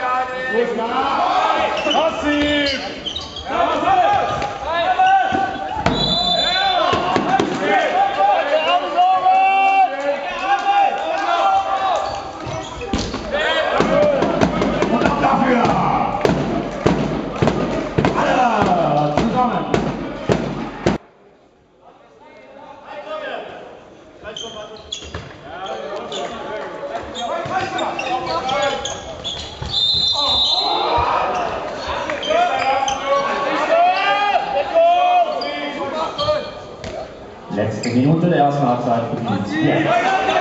wollen doch gar Letzte Minute der ersten Halbzeit für die